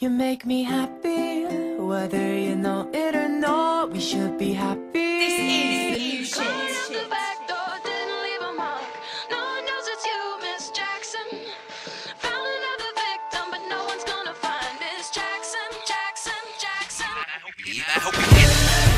You make me happy, whether you know it or not. We should be happy. This is the new shit. To the fact that don't leave a mark No one knows it's you Miss Jackson Falling of victim but no one's Going out the back door,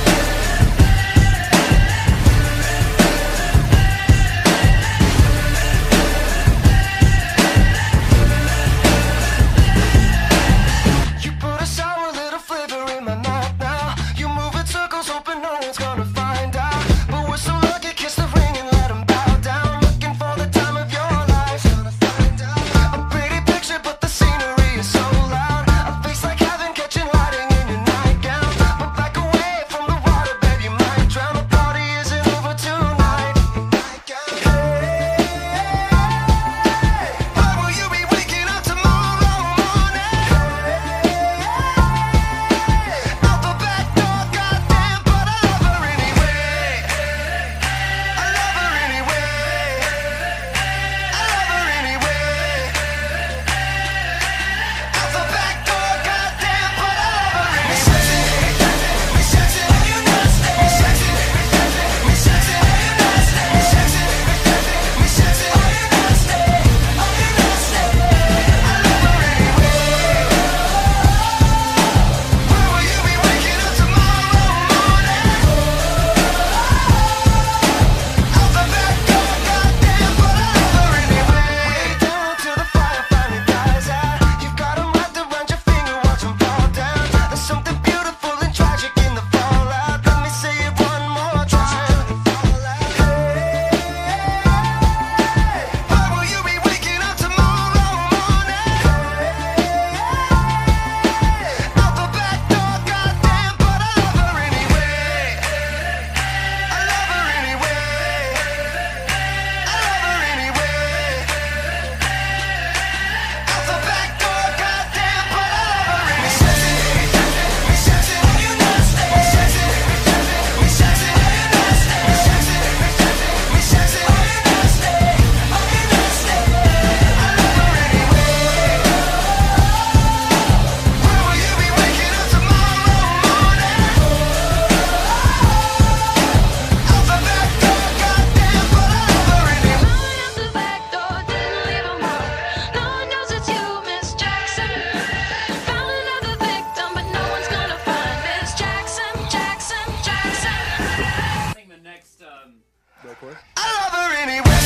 I love her anyway.